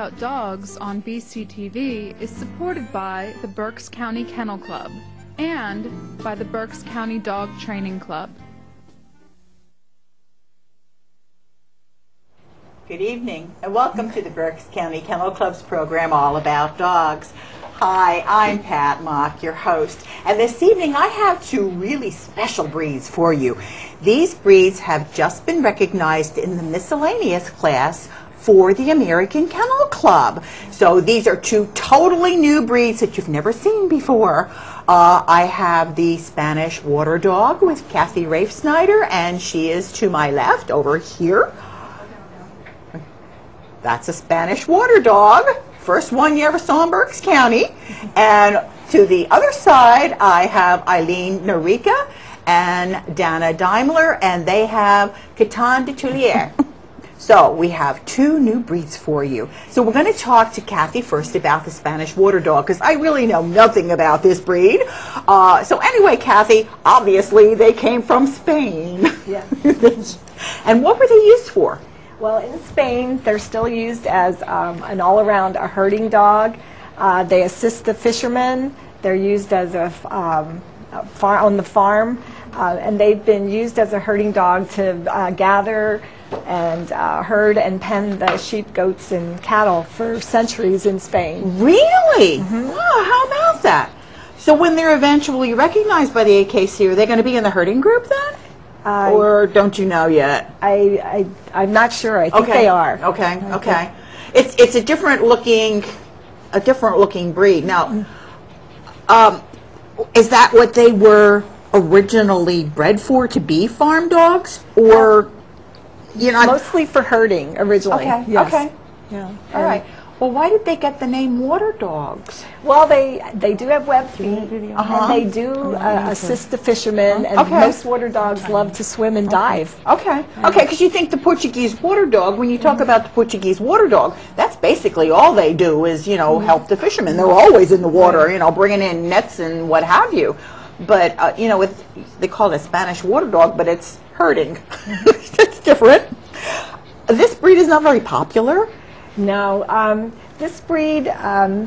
About Dogs on BCTV is supported by the Berks County Kennel Club and by the Berks County Dog Training Club. Good evening, and welcome to the Berks County Kennel Club's program All About Dogs. Hi, I'm Pat Mock, your host, and this evening I have two really special breeds for you. These breeds have just been recognized in the miscellaneous class for the American Kennel Club. So these are two totally new breeds that you've never seen before. Uh, I have the Spanish Water Dog with Kathy Rafe Snyder, and she is to my left over here. That's a Spanish water dog. First one you ever saw in Berks County. And to the other side, I have Eileen Norica and Dana Daimler, and they have Coton de Tulear. So we have two new breeds for you. So we're going to talk to Kathy first about the Spanish water dog because I really know nothing about this breed. Uh, so anyway, Kathy, obviously they came from Spain. Yeah. and what were they used for? Well, in Spain, they're still used as um, an all-around a herding dog. Uh, they assist the fishermen. They're used as a, um, a far, on the farm, uh, and they've been used as a herding dog to uh, gather and uh, herd and pen the sheep, goats, and cattle for centuries in Spain. Really? Wow, how about that? So when they're eventually recognized by the AKC, are they going to be in the herding group then? Uh, or don't you know yet? I, I, I'm not sure. I think they are. Okay, okay. It's it's a different looking, a different looking breed. Now, um, is that what they were originally bred for to be farm dogs, or you know? Mostly for herding originally. okay, yes. okay, Yeah. all right. Well, why did they get the name water dogs? Well, they they do have web feet, Uh-huh. and they do uh, assist the fishermen, and Okay. most water dogs love to swim and dive. Okay, okay, because you think the Portuguese water dog, when you talk about the Portuguese water dog, that's basically all they do is, you know, help the fishermen. They're always in the water, you know, bringing in nets and what have you. But, uh, you know, with, they call it a Spanish water dog, but it's herding. it's different. This breed is not very popular. Now, um, this breed um,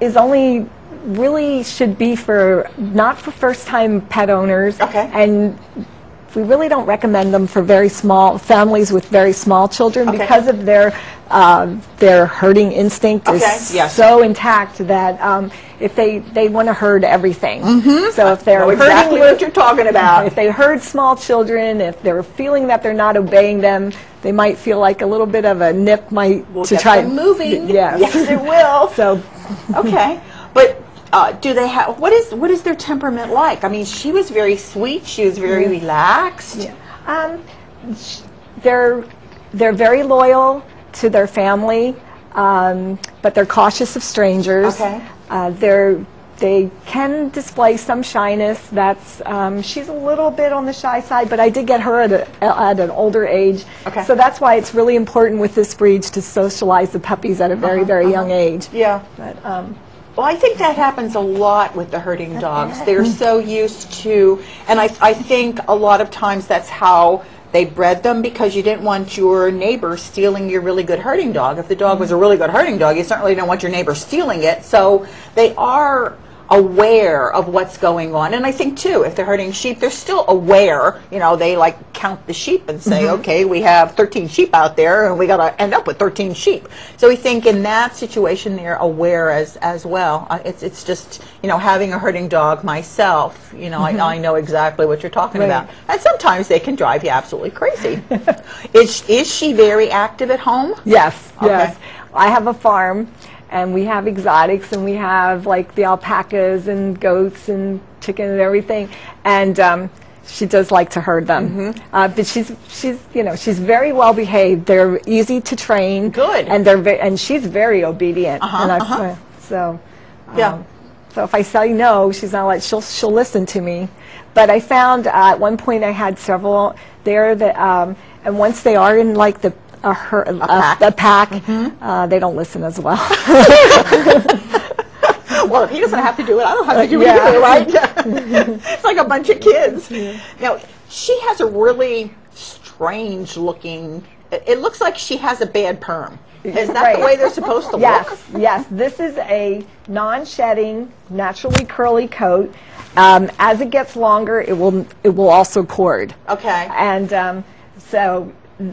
is only really should be for not for first-time pet owners, Okay. and we really don't recommend them for very small families with very small children Okay. because of their uh, their herding instinct Okay, is yes. so intact that um, if they they want to herd everything. So if they're know herding exactly what you're talking about. If they herd small children, if they're feeling that they're not obeying them, they might feel like a little bit of a nip might We'll to try them moving. Yes. Yes, it will. So okay, but uh, do they have what is what is their temperament like? I mean, she was very sweet. She was very relaxed. Yeah. um, they're they're very loyal to their family, um, but they're cautious of strangers. Okay. Uh, they're they can display some shyness. That's um, she's a little bit on the shy side, but I did get her at, a, at an older age. Okay. So that's why it's really important with this breed to socialize the puppies at a very very young age. Yeah. But um, Well, I think that happens a lot with the herding dogs. They're so used to, and I, I think a lot of times that's how they bred them because you didn't want your neighbor stealing your really good herding dog. If the dog was a mm-hmm. really good herding dog, you certainly don't want your neighbor stealing it. So they are aware of what's going on. And I think too, if they're herding sheep, they're still aware. You know, they like count the sheep and say, okay, we have 13 sheep out there and we got to end up with 13 sheep. So we think in that situation they're aware as as well. Uh, it's it's just, you know, having a herding dog myself, you know, I, I know exactly what you're talking Right. about. And sometimes they can drive you absolutely crazy. is is she very active at home? Yes, Okay. yes. I have a farm, and we have exotics, and we have like the alpacas and goats and chicken and everything. And um, she does like to herd them. Mm-hmm. Uh, but she's she's you know she's very well behaved. They're easy to train. Good. And they're ve- and she's very obedient. Uh-huh, and I, uh-huh. So. Yeah. um, so if I say no, she's not like she'll she'll listen to me. But I found uh, at one point I had several there that, um, and once they are in like the a, her, a, pack. a pack, uh, they don't listen as well. well, if he doesn't have to do it, I don't have to do Yeah. it either, right? it's like a bunch of kids. Now, she has a really strange looking, it it looks like she has a bad perm. Is that Right. the way they're supposed to Yes, look? yes. This is a non-shedding, naturally curly coat. Um, as it gets longer, it will it will also cord. Okay. And um, so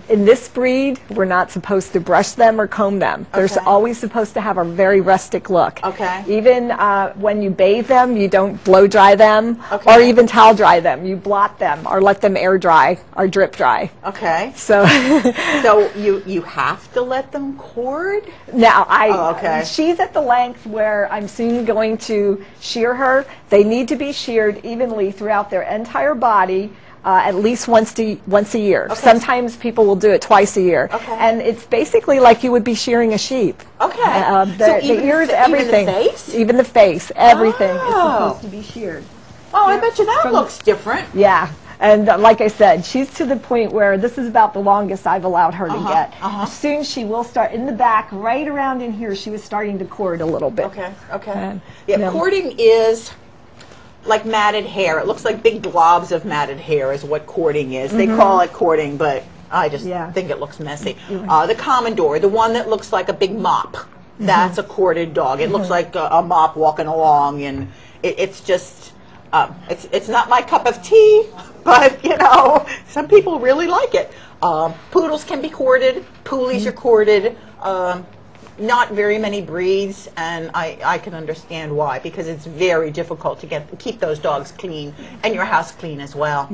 in this breed, we're not supposed to brush them or comb them. They're always supposed to have a very rustic look. Okay. Even uh, when you bathe them, you don't blow dry them or even towel dry them. You blot them or let them air dry or drip dry. Okay. So So you you have to let them cord? now I Oh, okay. she's at the length where I'm soon going to shear her. They need to be sheared evenly throughout their entire body. Uh, at least once to, once a year. Sometimes people will do it twice a year, Okay. and it's basically like you would be shearing a sheep. Okay. Uh, the, So even the ears, fa- even the everything, face? even the face, everything is Oh. supposed to be sheared. Oh, I bet you that From- looks different. Yeah. And uh, like I said, she's to the point where this is about the longest I've allowed her to get. uh-huh. Soon she will start in the back, right around in here. She was starting to cord a little bit. Okay, okay. And, yeah, you know- cording is like matted hair. It looks like big globs of matted hair is what cording is. They call it cording, but I just Mm-hmm. Yeah. think it looks messy. Uh, the Komondor, the one that looks like a big mop, Mm-hmm. that's a corded dog. It looks like a, a mop walking along, and it, it's just, um, it's, it's not my cup of tea, but you know, some people really like it. Um, poodles can be corded, Pulis are corded. Um, not very many breeds, and I, I can understand why because it's very difficult to get keep those dogs clean and your house clean as well.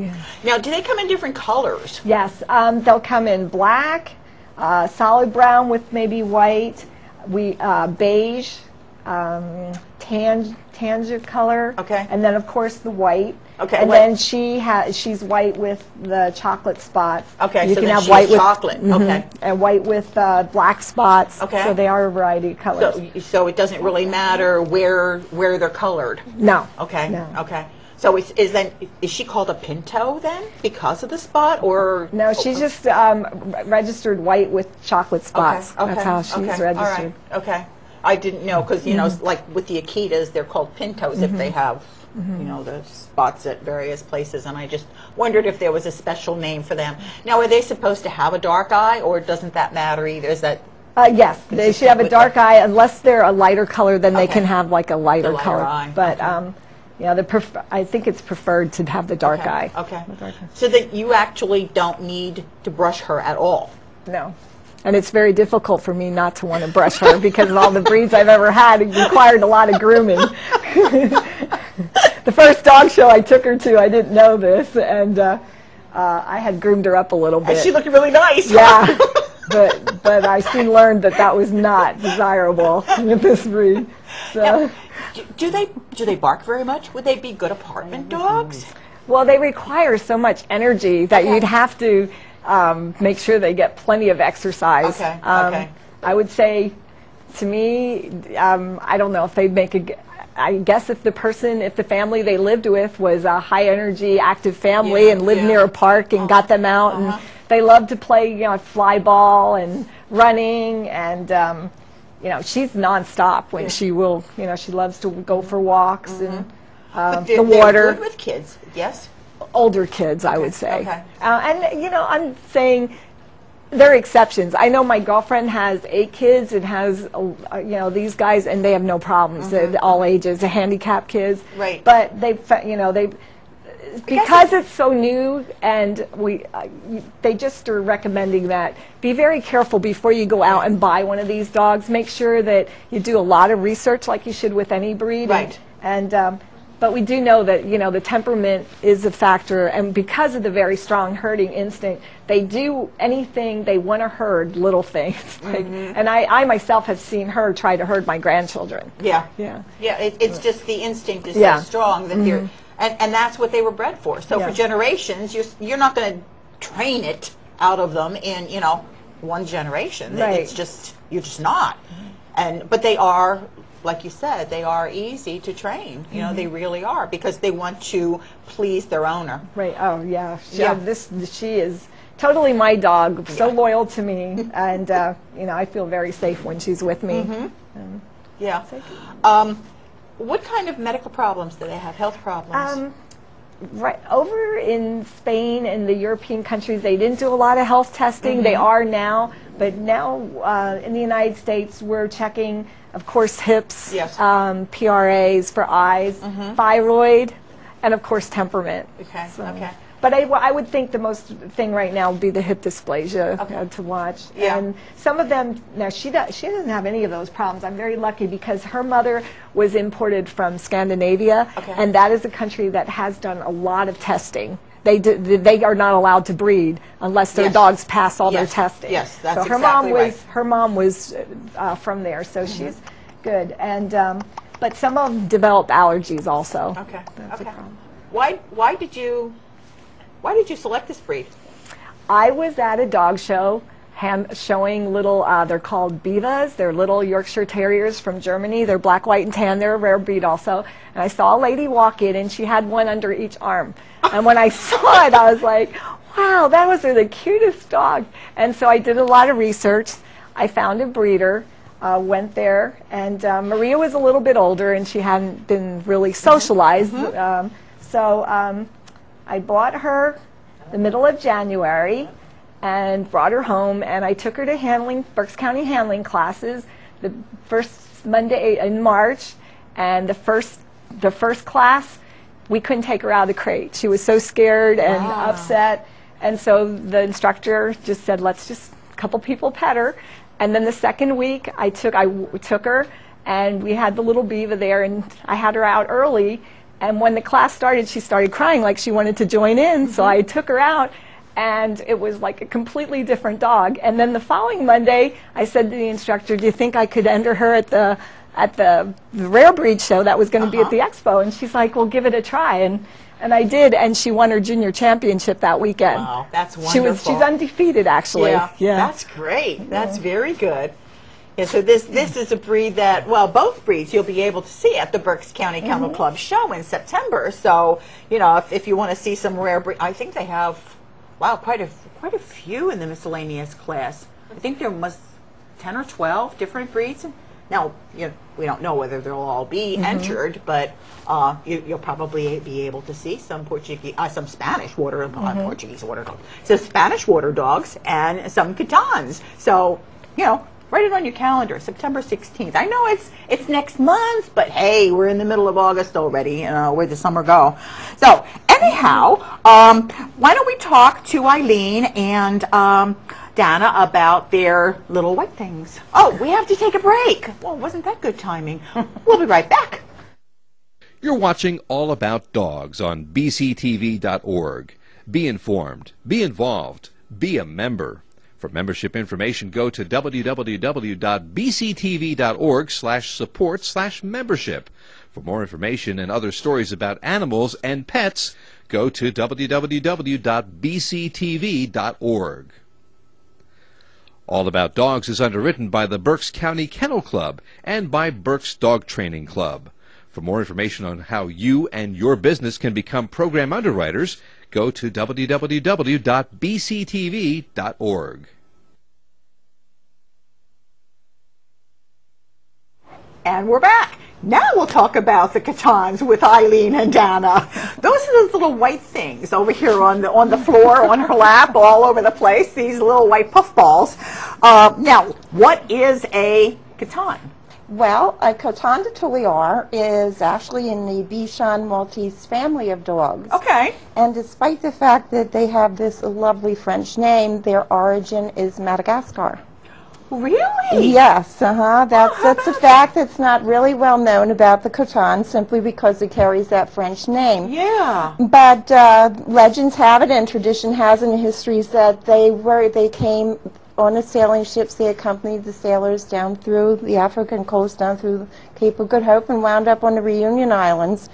Now, do they come in different colors? Yes, um, they'll come in black, uh, solid brown with maybe white, we uh, beige, um, tan, tanger color. Okay. And then of course the white. Okay, And what- then she has she's white with the chocolate spots. Okay, you so can have she's white with chocolate. Mhm. Okay. And white with uh, black spots. Okay. So they are a variety of colors. So, so it doesn't really matter where where they're colored. no. Okay. No. Okay. So is, is then is she called a pinto then because of the spot or No, she's just um, registered white with chocolate spots. Okay, okay, That's how she's okay, registered. All right, okay. I didn't know because you Mm-hmm. know, like with the Akitas, they're called pintos if they have, Mm-hmm. you know, the spots at various places, and I just wondered if there was a special name for them. Now, are they supposed to have a dark eye, or doesn't that matter either? Is that Uh, yes, they should have a dark eye unless they're a lighter color. Then they can have like a lighter, lighter color. eye, But okay. um, yeah, the pref- I think it's preferred to have the dark okay? eye. Okay. Dark eye. So that you actually don't need to brush her at all. No. And it's very difficult for me not to want to brush her because of all the breeds I've ever had. It required a lot of grooming. the first dog show I took her to, I didn't know this, and uh, uh, I had groomed her up a little bit. And she looked really nice. Yeah, but but I soon learned that that was not desirable with this breed. So, do, do they do they bark very much? Would they be good apartment dogs? well, they require so much energy that Okay. you'd have to um, make sure they get plenty of exercise. Okay, Um, okay. I would say, to me, um, I don't know if they'd make a. I guess if the person, if the family they lived with was a high energy, active family Yeah, and lived yeah. near a park and got them out uh-huh. and they love to play, you know, fly ball and running and, um, you know, she's nonstop when she will, you know, she loves to go for walks and uh, But they're, the water good with kids. Yes. older kids, I would say. okay. Uh, and you know, I'm saying there are exceptions. I know my girlfriend has eight kids and has, uh, you know, these guys, and they have no problems. They're all ages, the handicapped kids. Mm-hmm. Right. But they, you know, they. Because it's so new, and we, uh, they just are recommending that be very careful before you go out and buy one of these dogs. Make sure that you do a lot of research, like you should with any breed. Right. And, and um, but we do know that you know the temperament is a factor, and because of the very strong herding instinct, they do anything they want to herd little things. Like, And I, I myself have seen her try to herd my grandchildren. Yeah. Yeah. Yeah, it, it's just the instinct is Yeah. Mm-hmm. so strong that they're, and, and that's what they were bred for. So Yeah. for generations, you're, you're not going to train it out of them in, you know, one generation. Right. It's just, you're just not. And, but they are, like you said, they are easy to train. You know, Mm-hmm. they really are because they want to please their owner. Right. Oh, yeah. She, Yeah. This she is totally my dog. So loyal to me, and uh, you know I feel very safe when she's with me. Mm-hmm. Yeah. Um, what kind of medical problems do they have? Health problems? Um, right over in Spain and the European countries, they didn't do a lot of health testing. They are now, But now uh, in the United States, we're checking, of course, hips, Yes. um, PRAs for eyes, thyroid, and of course, temperament. Okay, So- okay. But I, I would think the most thing right now would be the hip dysplasia Okay. uh, to watch. Yeah. And some of them, now she, does, she doesn't have any of those problems. I'm very lucky because her mother was imported from Scandinavia, Okay. and that is a country that has done a lot of testing. They, do, they are not allowed to breed unless their Yes. dogs pass all Yes. their testing. Yes, that's so her exactly mom was right. Her mom was uh, from there, so she's good. And um, but some of them develop allergies also. Okay. That's a okay. problem. Why why did you why did you select this breed? I was at a dog show showing little, uh, they're called Bivas. They're little Yorkshire Terriers from Germany. They're black, white, and tan. They're a rare breed also. And I saw a lady walk in, and she had one under each arm. And when I saw it, I was like, wow, that was the cutest dog. And so I did a lot of research. I found a breeder. Uh, went there, and uh, Maria was a little bit older, and she hadn't been really socialized. Um, so um, I bought her the middle of January and brought her home and I took her to handling Berks County handling classes the first Monday in March and the first the first class we couldn't take her out of the crate. She was so scared and ah. upset. And so the instructor just said let's just a couple people pet her. And then the second week I took I w- took her and we had the little beaver there and I had her out early. And when the class started she started crying like she wanted to join in. So mm-hmm. I took her out and it was like a completely different dog. And then the following Monday I said to the instructor do you think I could enter her at the at the rare breed show that was going to be at the uh-huh. expo and she's like well give it a try and and I did and she won her junior championship that weekend Wow, that's wonderful. she was she's undefeated actually Yeah, yeah. that's great. That's very good. Yeah, so this this is a breed that well, both breeds you'll be able to see at the Berks County Kennel mm-hmm. Club show in September. So you know, if, if you want to see some rare breed, I think they have wow quite a quite a few in the miscellaneous class. I think there must ten or twelve different breeds. Now, you know, we don't know whether they'll all be entered, but uh, you, you'll probably be able to see some Portuguese, uh, some Spanish water, uh, Portuguese water dogs, so Spanish water dogs, and some Cotons. So, you know, write it on your calendar, September 16th. I know it's it's next month, but hey, we're in the middle of August already. You know, where'd the summer go? So, anyhow, um, why don't we talk to Eileen and um, Dana about their little white things? Oh, we have to take a break. Well, wasn't that good timing? we'll be right back. You're watching All About Dogs on bctv.org. Be informed, be involved, be a member. For membership information, go to www.bctv.org slash support slash membership. For more information and other stories about animals and pets, go to www.bctv.org. All About Dogs is underwritten by the Berks County Kennel Club and by Berks Dog Training Club. For more information on how you and your business can become program underwriters, go to www.bctv.org. And we're back. Now we'll talk about the Cotons with Eileen and Dana. Those are those little white things over here on the on the floor, on her lap, all over the place. These little white puffballs. Uh, now, what is a Coton? Well, a Coton de Tulear is actually in the Bichon Maltese family of dogs. Okay. And despite the fact that they have this lovely French name, their origin is Madagascar. Really? Yes, uh-huh. That's, that's a fact that's not really well known about the Coton simply because it carries that French name. Yeah. But uh, legends have it, and tradition has it, and history is that they were they came on the sailing ships. They accompanied the sailors down through the African coast, down through Cape of Good Hope, and wound up on the Reunion Islands.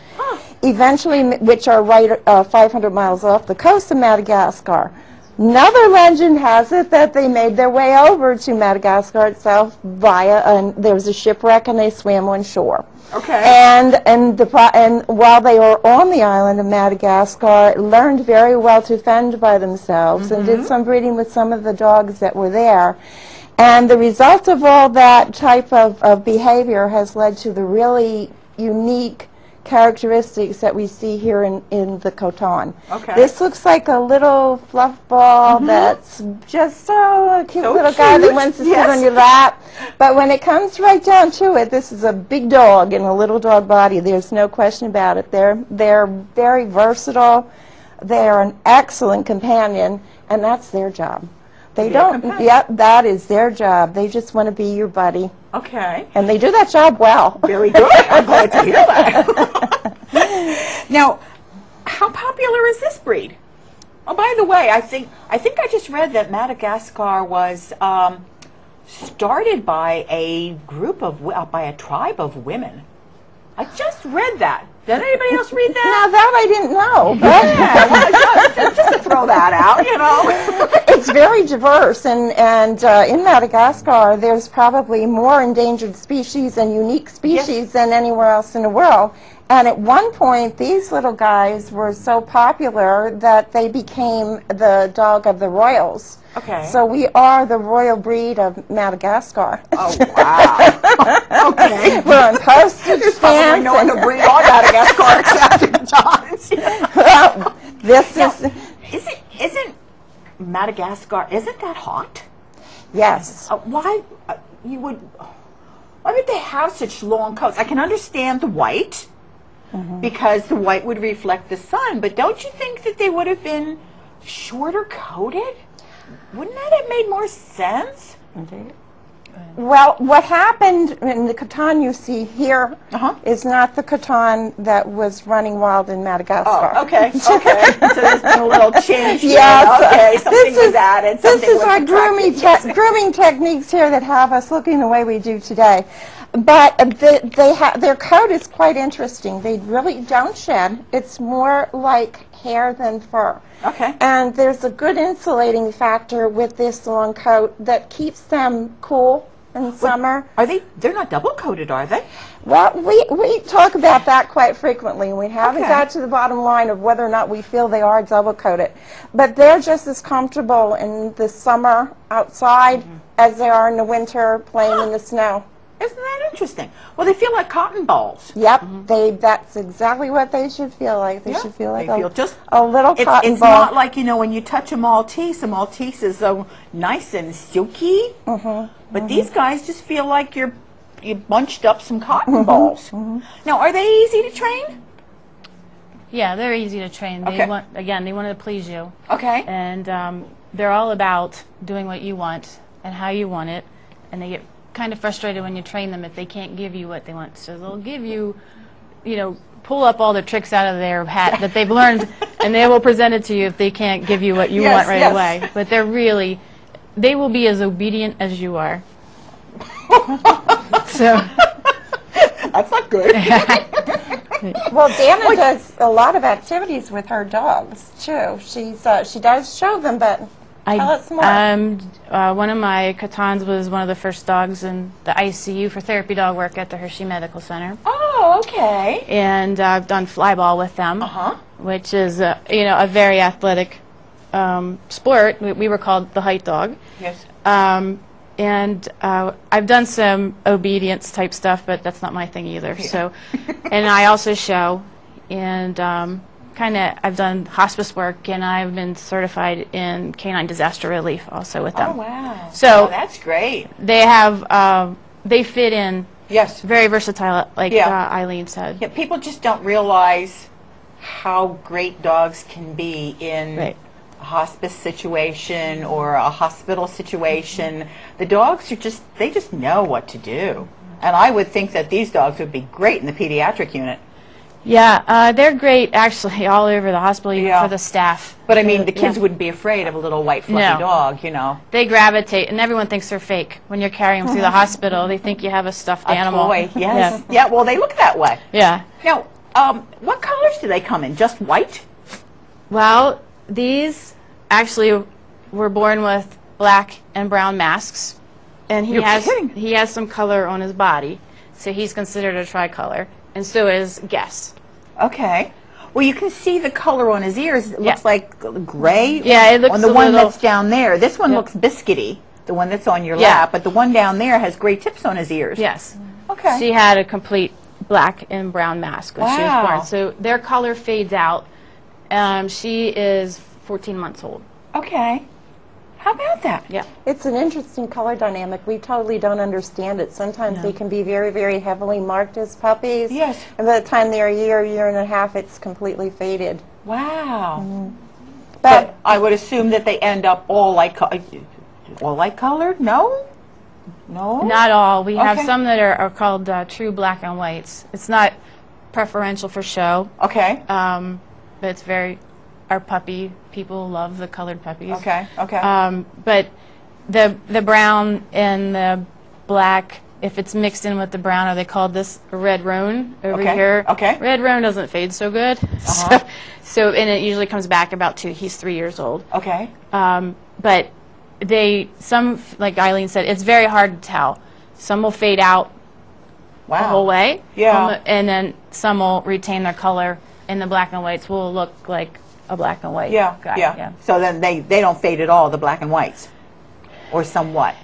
Eventually, which are right uh, 500 miles off the coast of Madagascar. Another legend has it that they made their way over to Madagascar itself via, and there was a shipwreck and they swam on shore. Okay. And and the and while they were on the island of Madagascar, learned very well to fend by themselves and did mm-hmm. some breeding with some of the dogs that were there. And the result of all that type of, of behavior has led to the really unique characteristics that we see here in, in the Coton. Okay. This looks like a little fluff ball mm-hmm. that's just oh, a cute So little guy that wants to yes. sit on your lap. But when it comes right down to it, this is a big dog in a little dog body. There's no question about it. They're, they're very versatile. They're an excellent companion, and that's their job. They don't, yep, that is their job. They just want to be your buddy. Okay. And they do that job well. Very good. I'm glad to hear that. now, how popular is this breed? Oh, by the way, I think I think I just read that Madagascar was um, started by a group of uh, by a tribe of women. I just read that. Did anybody else read Now that? that I didn't know, but yeah, just, just to throw that out, you know. it's very diverse, and and uh, in Madagascar, there's probably more endangered species and unique species than anywhere else in the world. And at one point, these little guys were so popular that they became the dog of the royals. Okay. So we are the royal breed of Madagascar. oh wow. okay. We're on postage There's stamps. no and- other breed on Madagascar except dogs. well, this Now, is isn't isn't Madagascar? Isn't that hot? yes. Uh, why uh, you would? Why would they have such long coats? I can understand the white because the white would reflect the sun, but don't you think that they would have been shorter coated? Wouldn't that have made more sense? Indeed. Well, what happened in the Coton you see here is Uh-huh. not the Coton that was running wild in Madagascar. Oh, okay, okay. so there's been a little change. Yes. There. Okay, something this was is, added. This something is was our grooming, te- grooming techniques here that have us looking the way we do today. But the, they ha- their coat is quite interesting. They really don't shed. It's more like hair than fur. Okay. And there's a good insulating factor with this long coat that keeps them cool in summer. Are they? They're not double coated, are they? Well, we, we talk about that quite frequently. We haven't Okay. got to the bottom line of whether or not we feel they are double coated. But they're just as comfortable in the summer outside Mm-hmm. as they are in the winter playing in the snow. Isn't that interesting? Well, they feel like cotton balls. Yep, they that's exactly what they should feel like. They Mm-hmm. Yeah, should feel like they a, feel just a little It's, cotton it's ball. not like you know when you touch a Maltese. A Maltese is so nice and silky, Mm-hmm, but these guys just feel like you're you bunched up some cotton Mm-hmm, balls. Now, are they easy to train? Yeah, they're easy to train. They Okay. want again, they want to please you, Okay. and um, they're all about doing what you want and how you want it. And they get kind of frustrated when you train them if they can't give you what they want. So they'll give you, you know, pull up all the tricks out of their hat that they've learned, and they will present it to you if they can't give you what you Yes, want right yes. away. But they're really, they will be as obedient as you are. so. That's not good. Well, Dana does a lot of activities with her dogs too. She's uh, she does show them, but tell us more. Um, uh, one of my Cotons was one of the first dogs in the ICU for therapy dog work at the Hershey Medical Center, oh, okay. and uh, I've done flyball with them, Uh-huh. which is uh, you know a very athletic um, sport. We, we were called the height dog, Yes. um, and uh, I've done some obedience type stuff, but that's not my thing either. So, and I also show, and um, kind of I've done hospice work, and I've been certified in canine disaster relief also with them. Oh, wow. So- Oh, that's great. They have um, they fit in Yes. very versatile, like Yeah. uh, Eileen said. Yeah, people just don't realize how great dogs can be in Right. a hospice situation or a hospital situation. The dogs are just, they just know what to do. And I would think that these dogs would be great in the pediatric unit. Yeah, uh, they're great actually all over the hospital, even Yeah. for the staff. But I mean, the Yeah. kids wouldn't be afraid of a little white fluffy No. dog, you know. They gravitate, and everyone thinks they're fake when you're carrying them through the hospital. They think you have a stuffed A animal. toy, yes. Yeah. well, they look that way. Yeah. yeah. Now, um, what colors do they come in? Just white? Well, these actually were born with black and brown masks, and he You're has kidding. he has some color on his body, so he's considered a tricolor, and so is Guess. Okay. Well, you can see the color on his ears. It Yeah. looks like gray. Yeah, it looks on the one little- that's down there. This one Yeah. looks biscuity, the one that's on your Yeah. lap, but the one down there has gray tips on his ears. Yes. Okay. She had a complete black and brown mask when she was Wow. born. So their color fades out. Um, she is 14 months old. Okay. How about that? Yeah. It's an interesting color dynamic. We totally don't understand it. Sometimes they can be very, very heavily marked as puppies. Yes. And by the time they're a year, year and a half, it's completely faded. Wow. But I would assume that they end up all like co- all like colored. No. No. Not all. We have some that are, are called uh, true black and whites. It's not preferential for show, Okay. um, but it's very. Our puppy people love the colored puppies. Okay. Okay. Um, but the the brown and the black, if it's mixed in with the brown, are they called this red roan over Okay, here? okay. Red roan doesn't fade so good. Uh-huh. So, so and it usually comes back about two. He's three years old. okay. Um, but they some like Eileen said, it's very hard to tell. Some will fade out Wow. the whole way. Yeah. Um, and then some will retain their color, and the black and whites will look like a black and white Yeah, guy. yeah. So then they, they don't fade at all, the black and whites, or somewhat.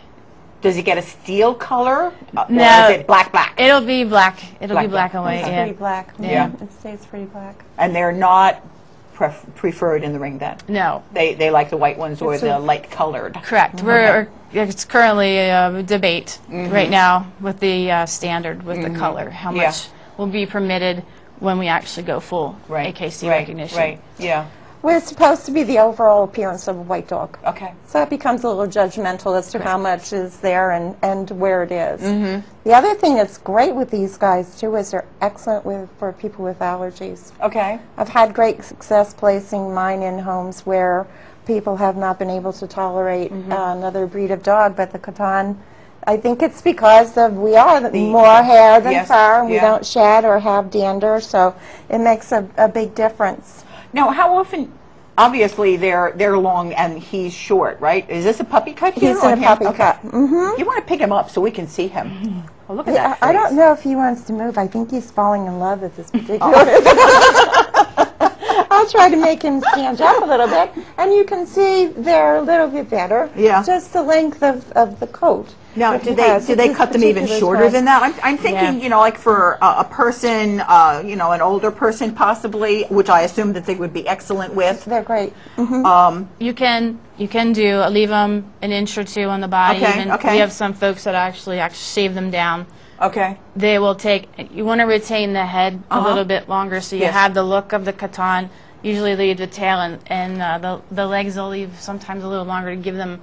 Does it get a steel color? Uh, No. Or is it black, black? It'll be black. It'll Black, be black and white. It's Yeah. pretty black. Yeah. It stays pretty black. and they're not pref- preferred in the ring then? No. They, they like the white ones or It's the light colored? Correct. We're it's currently a debate Mm-hmm. right now with the uh, standard with the color, how Yeah. much will be permitted when we actually go full Right. AKC right, recognition. Right, yeah. Well, it's supposed to be the overall appearance of a white dog. Okay. So it becomes a little judgmental as to how much is there and, and where it is. The other thing that's great with these guys, too, is they're excellent with, for people with allergies. Okay. I've had great success placing mine in homes where people have not been able to tolerate Mm-hmm. uh, another breed of dog, but the Coton, I think it's because of we are the more hair than yes, fur, and we don't shed or have dander, so it makes a, a big difference. Now, how often, obviously, they're, they're long and he's short, right? Is this a puppy cut He's in a him? puppy Okay. cut. hmm You want to pick him up so we can see him. Oh, look at Yeah, that I I don't know if he wants to move. I think he's falling in love with this particular. I'll try to make him stand up a little bit, and you can see they're a little bit better. Yeah. Just the length of, of the coat. Now, do they do they cut them even shorter than that? I'm, I'm thinking, Yeah. you know, like for a, a person, uh, you know, an older person possibly, which I assume that they would be excellent with. They're great. You can you can do leave them an inch or two on the body. Okay, Even okay. We have some folks that actually actually shave them down. Okay. They will take. You want to retain the head a Uh-huh. little bit longer, so you Yes. have the look of the Coton. Usually leave the tail and, and uh, the the legs. They'll leave sometimes a little longer to give them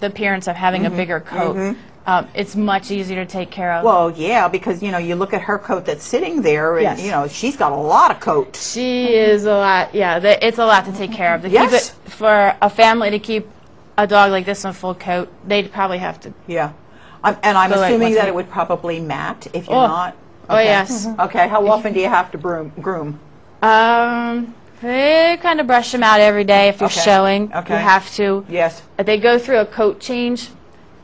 the appearance of having Mm-hmm. a bigger coat. Um, it's much easier to take care of. Well, yeah, because you know, you look at her coat that's sitting there, and Yes. you know, she's got a lot of coat. She is a lot. Yeah, the, it's a lot to take care of. To Yes. for a family to keep a dog like this in full coat, they'd probably have to. Yeah. I'm, and I'm assuming what's that it? would probably mat if you're Oh. not. Oh, Okay. yes. Okay. How often do you have to broom, groom? Um, they kind of brush them out every day if you're Okay. showing. Okay. You have to. Yes. They go through a coat change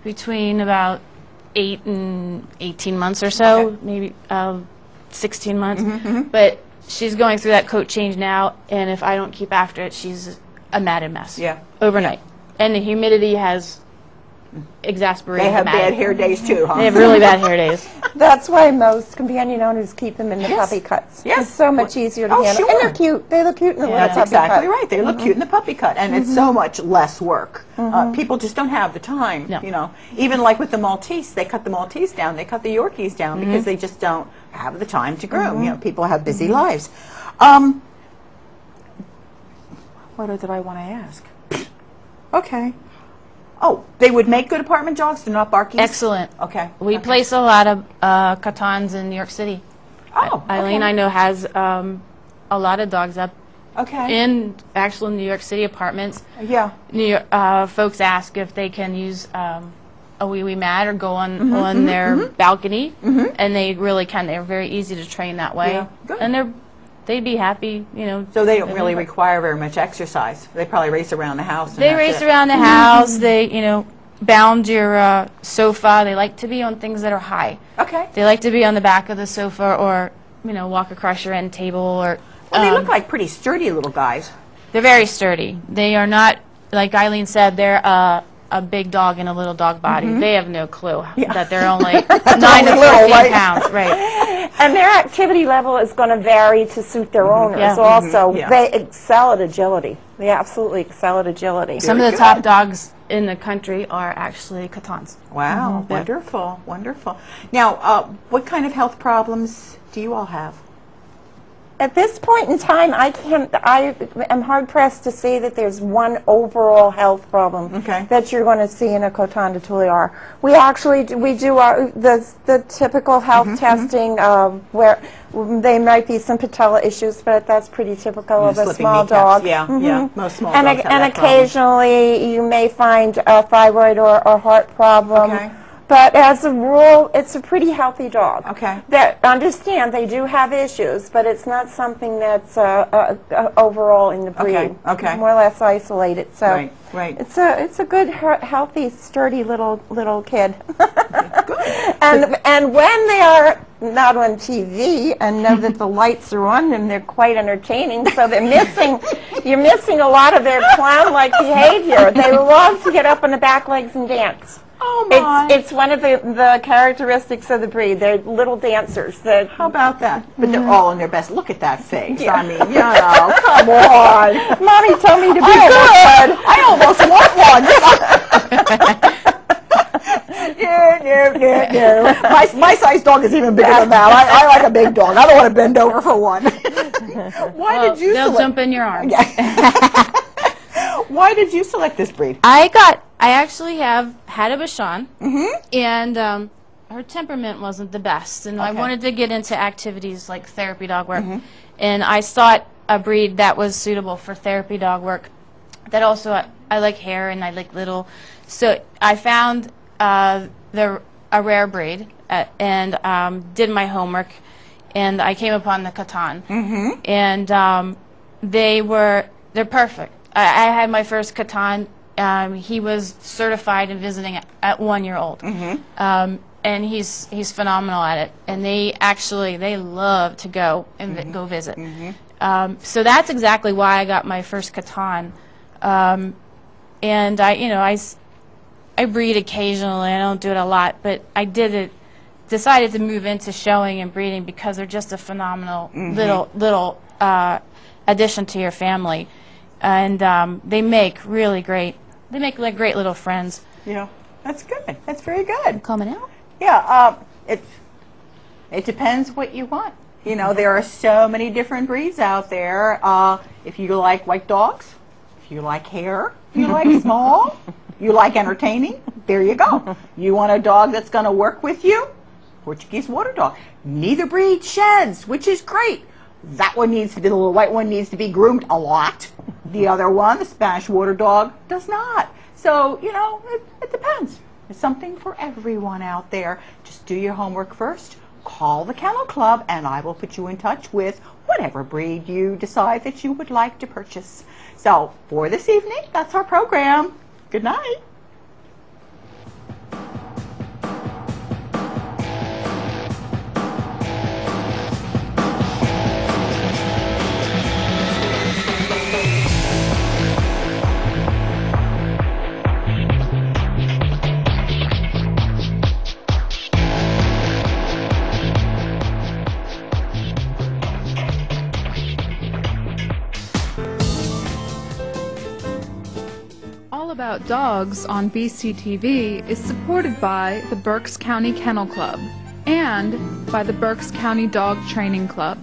between about eight and 18 months or so, Okay. maybe uh, 16 months. Mm-hmm, But she's going through that coat change now, and if I don't keep after it, she's a matted mess. Yeah. Overnight. And the humidity has exasperated They have the bad hair days too, huh? They have really bad hair days. That's why most companion owners keep them in the Yes. puppy cuts. Yes. It's so much easier to Oh, handle. sure. And they're cute. They look cute in the little That's exactly cut. right. They look mm-hmm. cute in the puppy cut, and it's so mm-hmm. much less work. Uh, mm-hmm. people just don't have the time. No. You know, even like with the Maltese, they cut the Maltese down, they cut the Yorkies down because they just don't have the time to groom. You know, people have busy lives. Um, what did I want to ask? Okay. Oh, they would make good apartment dogs. They're not barking? Excellent. Okay. We okay. place a lot of uh, Cotons in New York City. Oh, Eileen, okay. I know, has um, a lot of dogs up Okay. in actual New York City apartments. yeah. New York, uh, folks ask if they can use um, a wee wee mat or go on Mm-hmm, on their balcony, and they really can. They're very easy to train that way, Yeah, good. and they're they'd be happy, you know. So they don't really require very much exercise. They probably race around the house. They race it. around the house. They you know bound your uh, sofa. They like to be on things that are high. Okay. They like to be on the back of the sofa or you know walk across your end table or. Well, they um, look like pretty sturdy little guys. They're very sturdy. They are not, like Eileen said, they're uh, a big dog in a little dog body. They have no clue that they're only 9 to 14 Mm-hmm. little, right? pounds. Right. And their activity level is going to vary to suit their owners Yeah. also. Mm-hmm. Yeah. They excel at agility. They absolutely excel at agility. Some of the top dogs in the country are actually Cotons. Wow, wonderful, wonderful. Now, uh, what kind of health problems do you all have? At this point in time, I can't. I am hard pressed to say that there's one overall health problem Okay. that you're going to see in a Coton de Tulear. We actually do, we do our the the typical health Mm-hmm, testing um, where they might be some patella issues, but that's pretty typical of a small kneecaps, dog. yeah, Mhm. yeah. Most small and dogs have and that problem. occasionally you may find a thyroid or, or heart problem. Okay. But as a rule, it's a pretty healthy dog. Okay. That understand they do have issues, but it's not something that's uh, uh, uh, overall in the breed. Okay, okay. More or less isolated. So Right, right. It's a it's a good, he- healthy, sturdy little little kid. Good. and and when they are not on TV and know that the lights are on them, they're quite entertaining. So they're missing, you're missing a lot of their clown-like behavior. They love to get up on the back legs and dance. Oh my! It's, it's one of the, the characteristics of the breed. They're little dancers. That How about that? But they're all in their best. Look at that face. I mean, you know, come on. mommy told me to be I good. almost, I almost want one. no, no, no, no. My, my size dog is even bigger than that. I, I like a big dog. I don't want to bend over for one. Why did you They'll select? jump in your arms. Why did you select this breed? I got. I actually have had a Bichon, and um, her temperament wasn't the best, and I wanted to get into activities like therapy dog work, and I sought a breed that was suitable for therapy dog work. That also I, I like hair and I like little, so I found uh, the a rare breed uh, and um, did my homework, and I came upon the Coton, mm-hmm. and um, they were they're perfect. I, I had my first Coton. Um, he was certified and visiting at, at one year old, um, and he's he's phenomenal at it. And they actually they love to go and vi- go visit. Um, so that's exactly why I got my first Coton. Um, and I, you know, I I breed occasionally. I don't do it a lot, but I did it. Decided to move into showing and breeding because they're just a phenomenal little little uh, addition to your family, and um, they make really great. They make like great little friends. Yeah, that's good. That's very good. Coming out. Yeah, uh, it it depends what you want. You know, there are so many different breeds out there. Uh, if you like white dogs, if you like hair, if you like small, you like entertaining, there you go. You want a dog that's going to work with you? Portuguese water dog. Neither breed sheds, which is great. That one needs to be, the little white one needs to be groomed a lot. The other one, the Spanish water dog, does not. So, you know, it, it depends. There's something for everyone out there. Just do your homework first. Call the Kennel Club, and I will put you in touch with whatever breed you decide that you would like to purchase. So, for this evening, that's our program. Good night. About Dogs on BCTV is supported by the Berks County Kennel Club and by the Berks County Dog Training Club.